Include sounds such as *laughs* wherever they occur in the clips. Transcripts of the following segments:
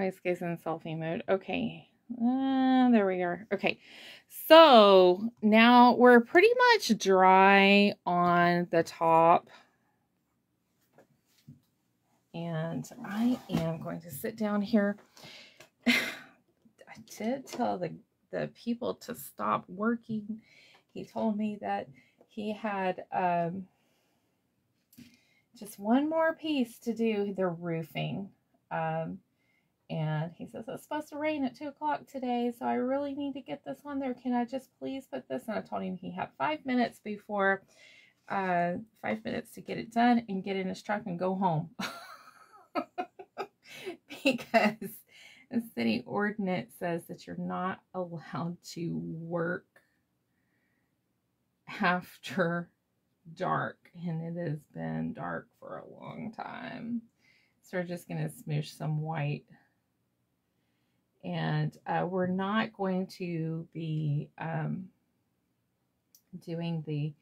It's goes in selfie mode. Okay. Uh, there we are. Okay. So now we're pretty much dry on the top. And I am going to sit down here. *sighs* I did tell the, the people to stop working. He told me that he had um, just one more piece to do the roofing. Um, and he says, it's supposed to rain at 2 o'clock today, so I really need to get this on there. Can I just please put this? And I told him he had five minutes before, uh, five minutes to get it done and get in his truck and go home. *laughs* because the city ordinance says that you're not allowed to work after dark and it has been dark for a long time so we're just going to smoosh some white and uh, we're not going to be um, doing the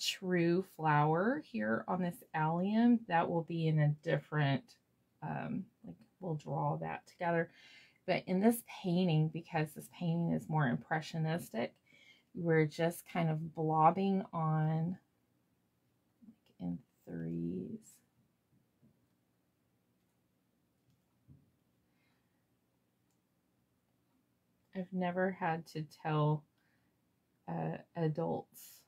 true flower here on this allium. That will be in a different um, like we'll draw that together. But in this painting because this painting is more impressionistic we're just kind of blobbing on in threes I've never had to tell uh, adults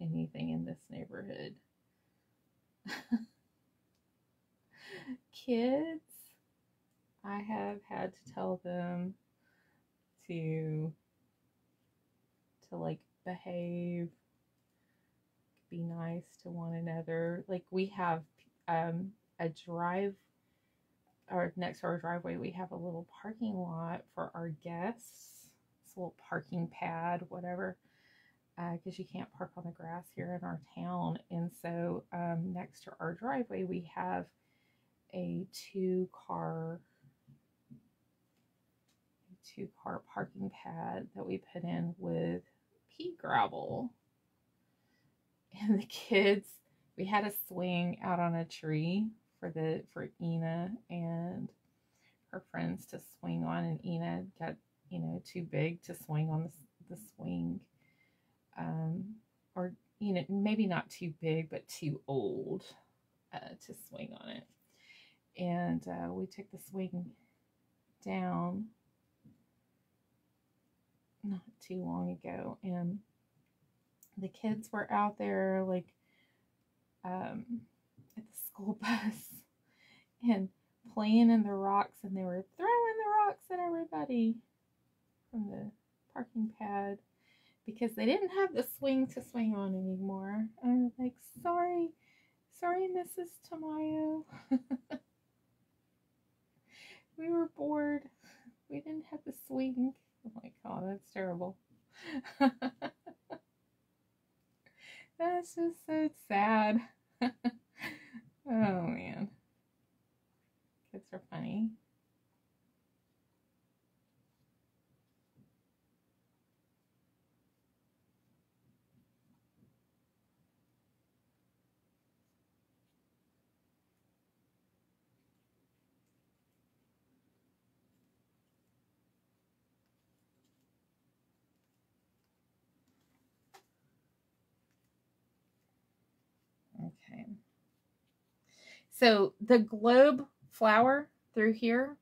anything in this neighborhood. *laughs* Kids, I have had to tell them to to like behave, be nice to one another. Like we have um, a drive or next to our driveway, we have a little parking lot for our guests. It's a little parking pad, whatever, because uh, you can't park on the grass here in our town. And so um, next to our driveway, we have a two car two car parking pad that we put in with pea gravel. *laughs* And the kids, we had a swing out on a tree for the for Ina to swing on, and Ina got you know too big to swing on the, the swing, um, or you know maybe not too big but too old uh, to swing on it, and uh, we took the swing down not too long ago, and the kids were out there like um at the school *laughs* bus. And playing in the rocks and they were throwing the rocks at everybody from the parking pad because they didn't have the swing to swing on anymore. I was like, sorry, sorry, Mrs. Tamayo. *laughs* we were bored. We didn't have the swing. Oh my god, that's terrible. *laughs* that's just so sad. *laughs* Oh funny. Okay. So the globe flower through here,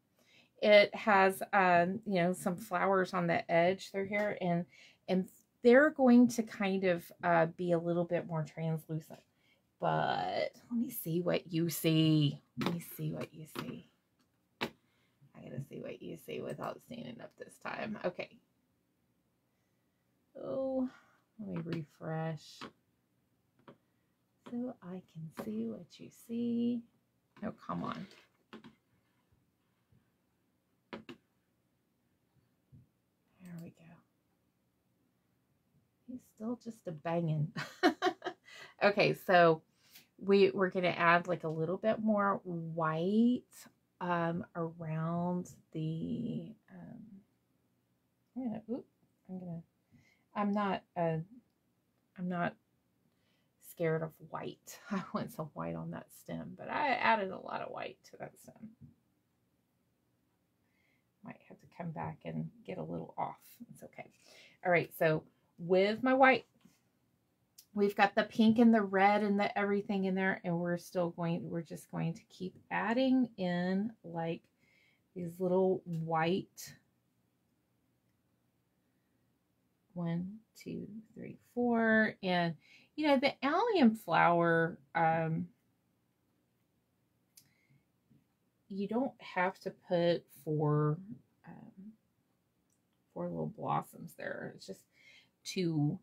it has, um, you know, some flowers on the edge through here, and and they're going to kind of uh, be a little bit more translucent. But let me see what you see. Let me see what you see. I gotta see what you see without standing up this time. Okay. Oh, let me refresh so I can see what you see. Oh, come on. There we go. He's still just a banging. *laughs* okay, so we, we're going to add like a little bit more white um, around the, um, I'm gonna, oop, I'm gonna, I'm not, uh, I'm not scared of white. *laughs* I want some white on that stem, but I added a lot of white to that stem. Come back and get a little off. It's okay. All right, so with my white, we've got the pink and the red and the everything in there, and we're still going, we're just going to keep adding in like these little white one, two, three, four. And, you know, the allium flower, um, you don't have to put four, four little blossoms there. It's just to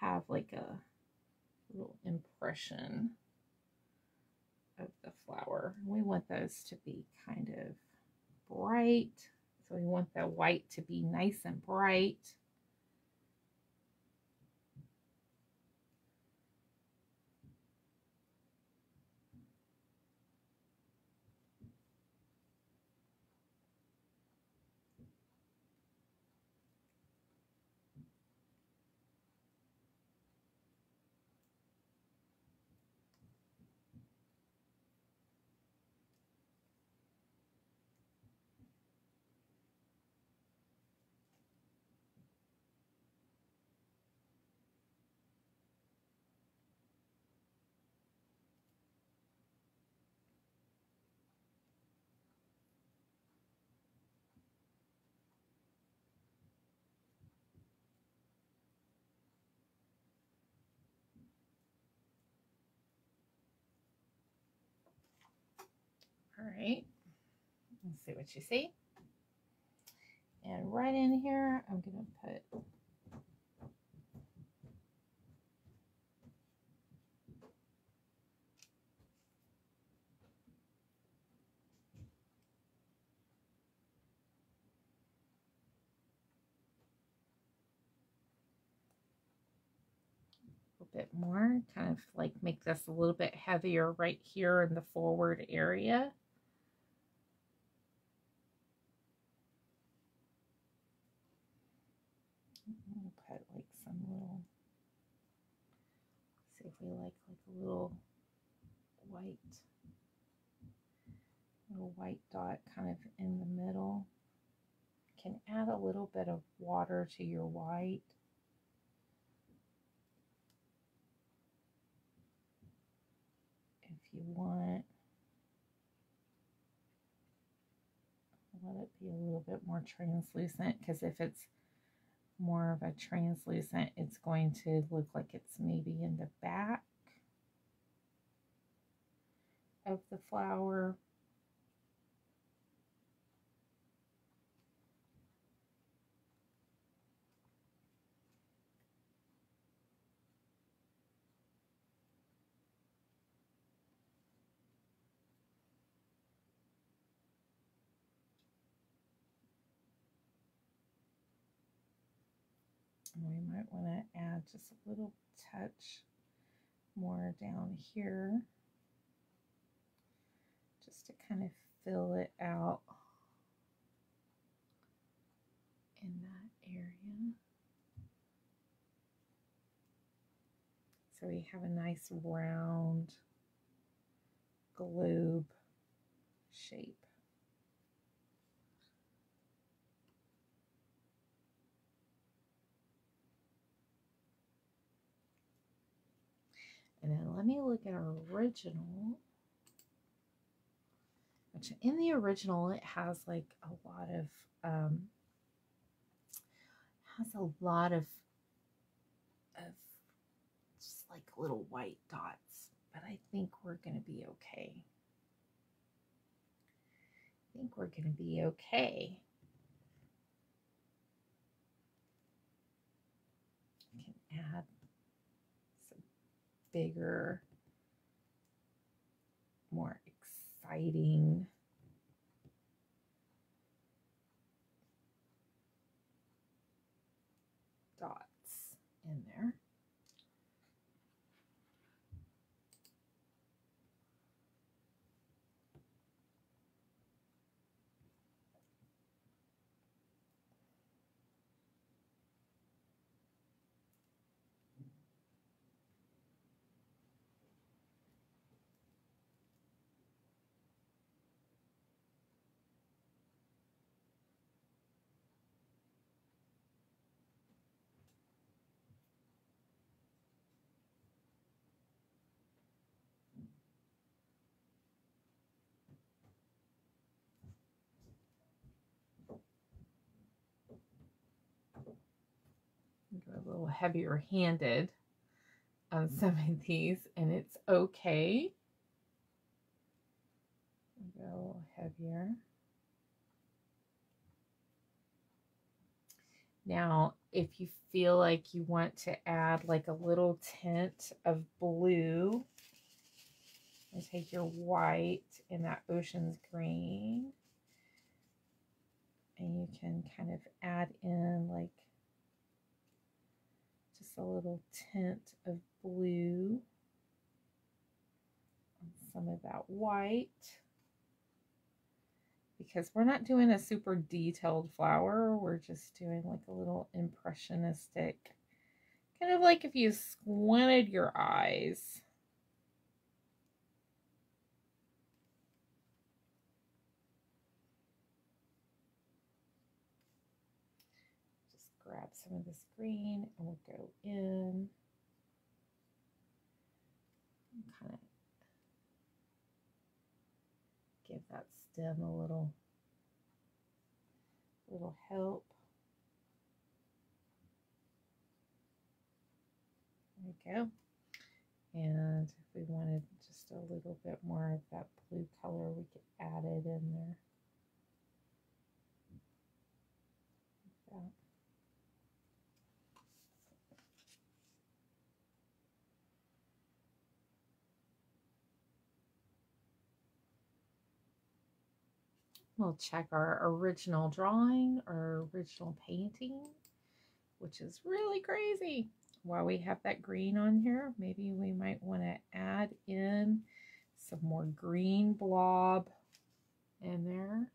have like a little impression of the flower. We want those to be kind of bright. So we want the white to be nice and bright. All right, let's see what you see. And right in here, I'm going to put a bit more, kind of like make this a little bit heavier right here in the forward area. put like some little, see if we like like a little white, little white dot kind of in the middle. Can add a little bit of water to your white. If you want. Let it be a little bit more translucent because if it's more of a translucent, it's going to look like it's maybe in the back of the flower. We might want to add just a little touch more down here just to kind of fill it out in that area. So we have a nice round globe shape. And then let me look at our original. Which in the original, it has like a lot of, um, has a lot of, of just like little white dots. But I think we're going to be okay. I think we're going to be okay. Add bigger, more exciting. A little heavier handed on mm. some of these, and it's okay. Go a little heavier. Now, if you feel like you want to add like a little tint of blue, and take your white and that ocean's green, and you can kind of add in like just a little tint of blue some of that white because we're not doing a super detailed flower. We're just doing like a little impressionistic, kind of like if you squinted your eyes. Just grab some of this green and we'll go in. Kind of give that stem a little, little help. There we go. And if we wanted just a little bit more of that blue color, we could add it in there. Like We'll check our original drawing or original painting, which is really crazy. While we have that green on here, maybe we might want to add in some more green blob in there.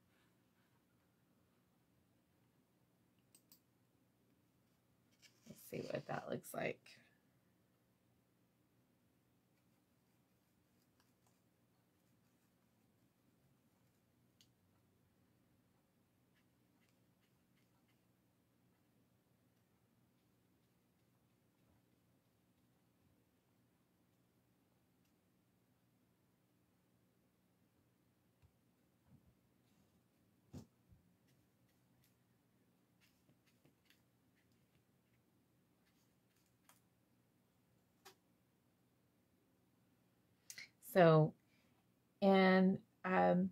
Let's see what that looks like. So, and um,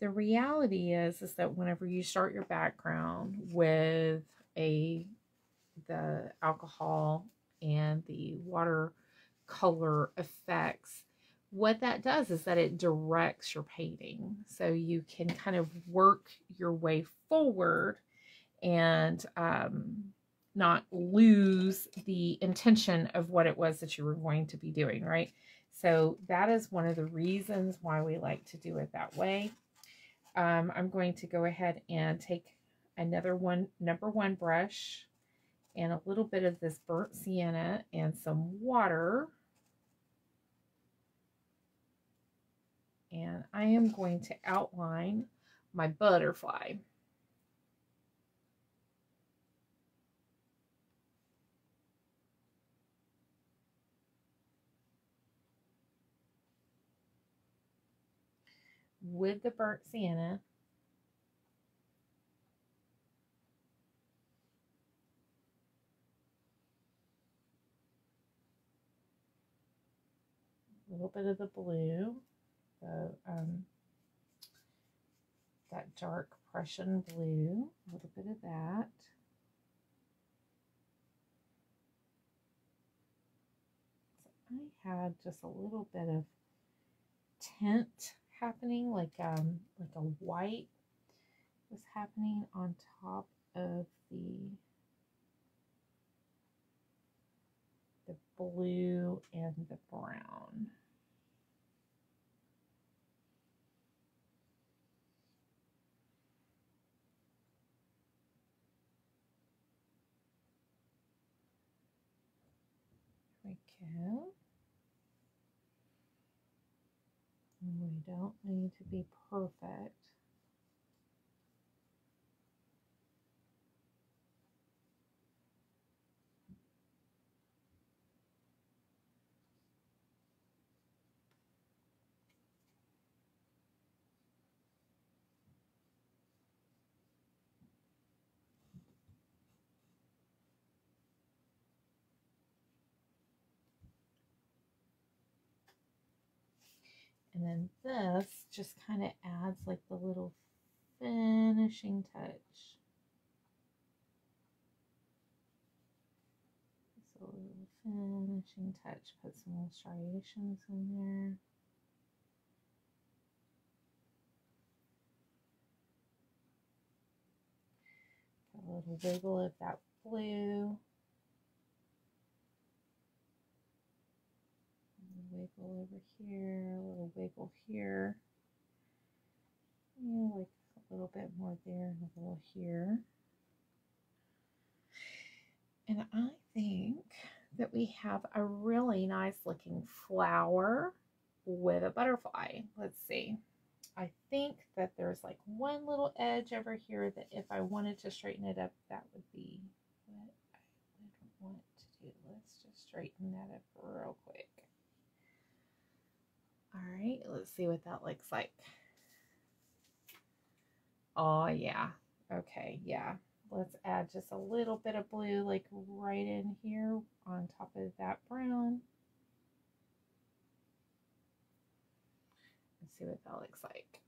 the reality is, is that whenever you start your background with a the alcohol and the watercolor effects, what that does is that it directs your painting. So you can kind of work your way forward and um, not lose the intention of what it was that you were going to be doing, right? So that is one of the reasons why we like to do it that way. Um, I'm going to go ahead and take another one, number one brush and a little bit of this burnt sienna and some water. And I am going to outline my butterfly. With the burnt sienna. A little bit of the blue, the um, that dark Prussian blue, a little bit of that. So I had just a little bit of tint happening, like um like a white was happening on top of the the blue and the brown. There we go. We don't need to be perfect. And then this just kind of adds like the little finishing touch. Just a little finishing touch. Put some little striations in there. a little wiggle of that blue. Wiggle over here, a little wiggle here. Yeah, like a little bit more there and a little here. And I think that we have a really nice looking flower with a butterfly. Let's see. I think that there's like one little edge over here that if I wanted to straighten it up, that would be what I would want to do. Let's just straighten that up real quick. All right, let's see what that looks like. Oh, yeah. Okay, yeah. Let's add just a little bit of blue, like right in here on top of that brown. Let's see what that looks like.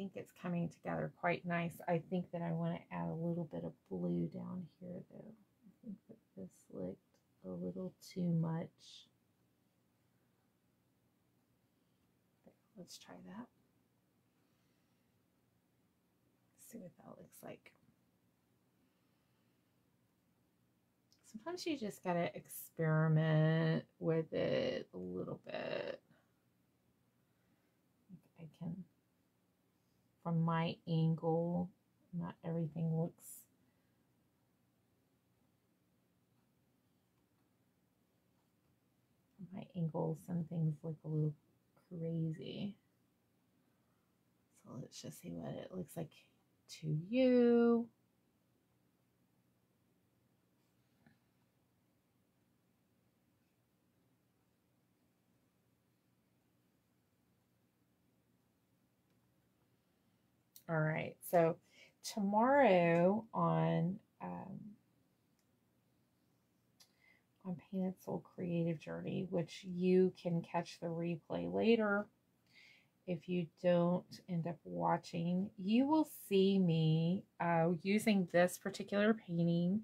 Think it's coming together quite nice. I think that I want to add a little bit of blue down here though. I think that this looked a little too much. Let's try that. See what that looks like. Sometimes you just got to experiment with it a little bit. I can from my angle. Not everything looks my angle, some things look a little crazy. So let's just see what it looks like to you. All right, so tomorrow on um, on Painted Soul Creative Journey, which you can catch the replay later if you don't end up watching, you will see me uh, using this particular painting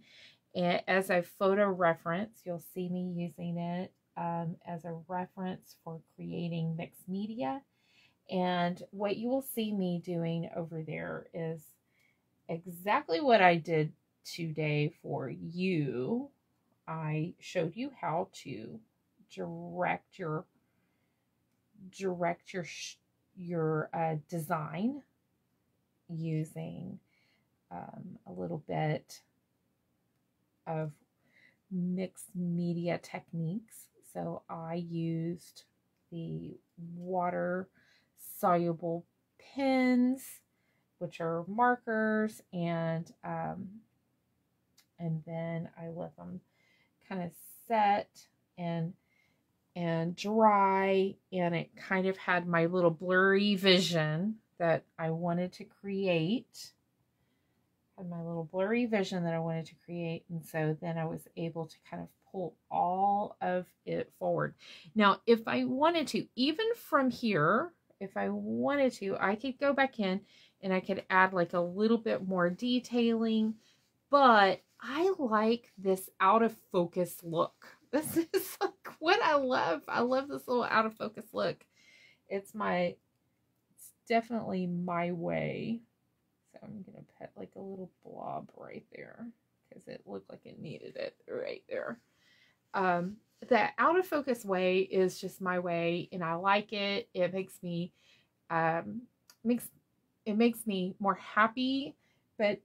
as a photo reference. You'll see me using it um, as a reference for creating mixed media and what you will see me doing over there is exactly what I did today for you. I showed you how to direct your direct your your uh, design using um, a little bit of mixed media techniques. So I used the water soluble pens, which are markers, and um, and then I let them kind of set and and dry, and it kind of had my little blurry vision that I wanted to create. Had my little blurry vision that I wanted to create, and so then I was able to kind of pull all of it forward. Now, if I wanted to, even from here, if I wanted to, I could go back in and I could add like a little bit more detailing, but I like this out of focus look. *laughs* This is like what I love. I love this little out of focus look. It's my, it's definitely my way. So I'm going to put like a little blob right there because it looked like it needed it right there. Um, the out of focus way is just my way and I like it. It makes me um makes it makes me more happy, but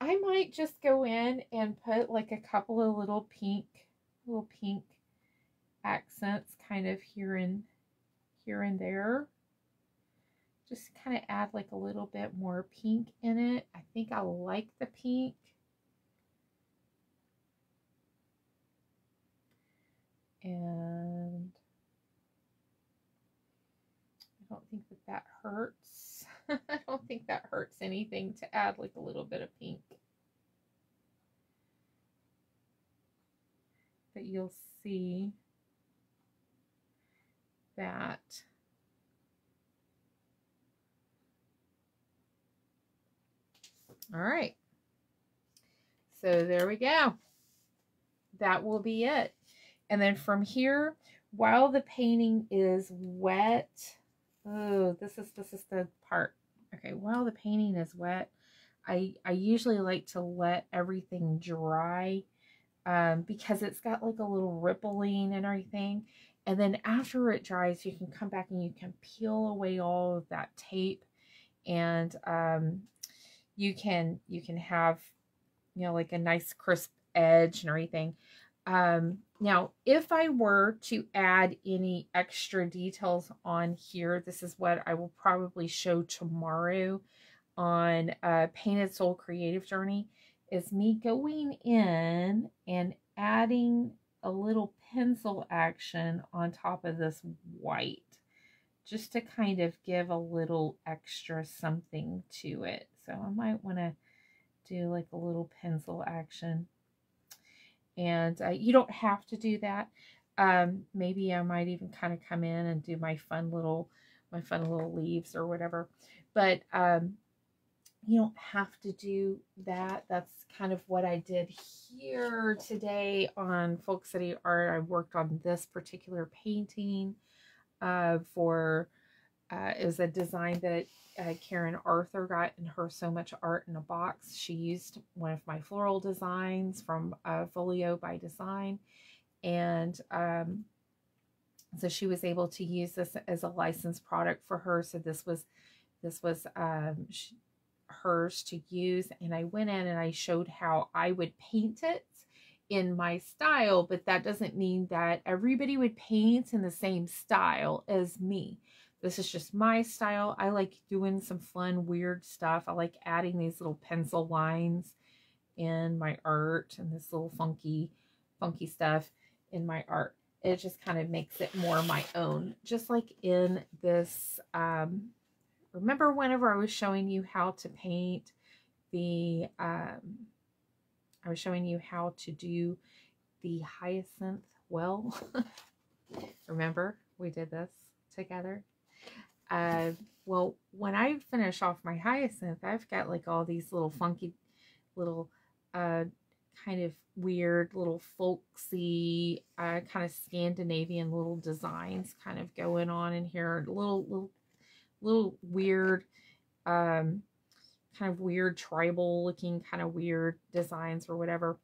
I might just go in and put like a couple of little pink little pink accents kind of here and here and there. Just kind of add like a little bit more pink in it. I think I like the pink. And I don't think that that hurts. *laughs* I don't think that hurts anything to add like a little bit of pink. But you'll see that all right so there we go that will be it and then from here while the painting is wet oh this is this is the part. Okay while the painting is wet I I usually like to let everything dry um, because it's got like a little rippling and everything. And then after it dries, you can come back and you can peel away all of that tape. And um, you can, you can have, you know, like a nice crisp edge and everything. Um, now, if I were to add any extra details on here, this is what I will probably show tomorrow on uh, Painted Soul Creative Journey, is me going in and adding a little pencil action on top of this white just to kind of give a little extra something to it. So I might want to do like a little pencil action. And uh, you don't have to do that. Um, maybe I might even kind of come in and do my fun little, my fun little leaves or whatever. But um, you don't have to do that. That's kind of what I did here today on Folk City Art. I worked on this particular painting uh, for, uh, it was a design that uh, Karen Arthur got in her So Much Art in a Box. She used one of my floral designs from uh, Folio by Design. And um, so she was able to use this as a licensed product for her. So this was, this was, um, she, hers to use and I went in and I showed how I would paint it in my style, but that doesn't mean that everybody would paint in the same style as me. This is just my style. I like doing some fun, weird stuff. I like adding these little pencil lines in my art and this little funky, funky stuff in my art. It just kind of makes it more my own. Just like in this um, remember whenever I was showing you how to paint the, um, I was showing you how to do the hyacinth well. *laughs* remember we did this together? Uh, well, when I finish off my hyacinth, I've got like all these little funky little uh, kind of weird little folksy uh, kind of Scandinavian little designs kind of going on in here. Little, little little weird, um, kind of weird tribal looking kind of weird designs or whatever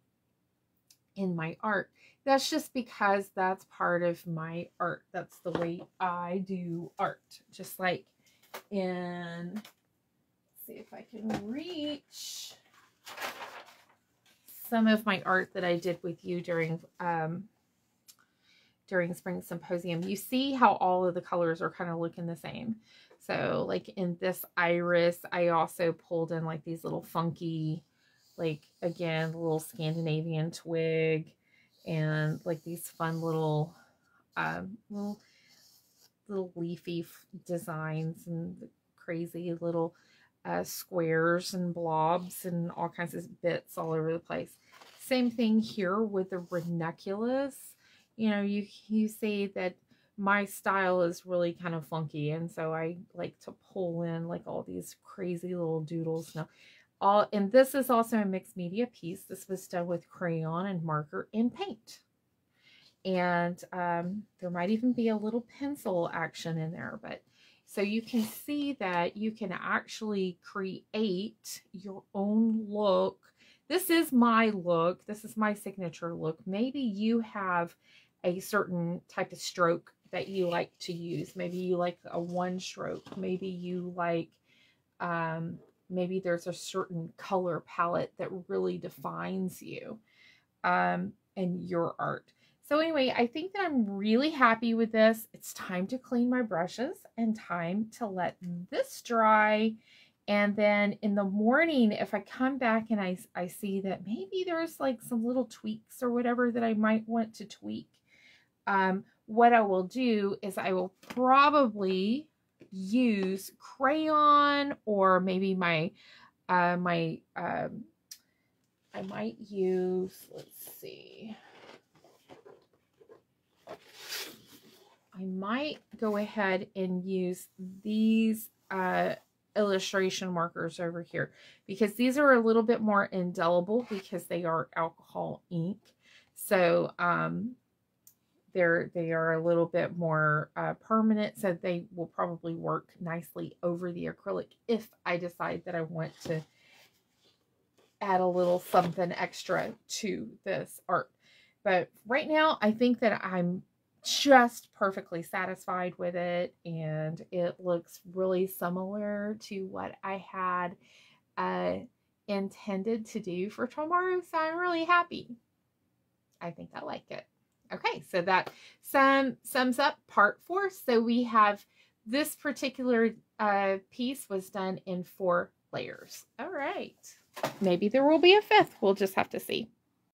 in my art. That's just because that's part of my art. That's the way I do art. Just like in, see if I can reach some of my art that I did with you during um, during Spring Symposium. You see how all of the colors are kind of looking the same. So like in this iris, I also pulled in like these little funky, like again, the little Scandinavian twig and like these fun little, um, little, little leafy designs and crazy little uh, squares and blobs and all kinds of bits all over the place. Same thing here with the ranunculus. You know, you, you see that my style is really kind of funky and so I like to pull in like all these crazy little doodles now all and this is also a mixed media piece. This was done with crayon and marker and paint. And um, there might even be a little pencil action in there but so you can see that you can actually create your own look. This is my look. This is my signature look. Maybe you have a certain type of stroke that you like to use. Maybe you like a one stroke. Maybe you like, um, maybe there's a certain color palette that really defines you um, and your art. So anyway, I think that I'm really happy with this. It's time to clean my brushes and time to let this dry. And then in the morning, if I come back and I, I see that maybe there's like some little tweaks or whatever that I might want to tweak, um, what I will do is I will probably use crayon or maybe my, uh, my, um, I might use, let's see. I might go ahead and use these uh, illustration markers over here because these are a little bit more indelible because they are alcohol ink. So um, they're they are a little bit more uh, permanent, so they will probably work nicely over the acrylic if I decide that I want to add a little something extra to this art. But right now, I think that I'm just perfectly satisfied with it and it looks really similar to what I had uh, intended to do for tomorrow. So I'm really happy. I think I like it. Okay, so that sum, sums up part four. So we have this particular uh, piece was done in four layers. All right. Maybe there will be a fifth. We'll just have to see.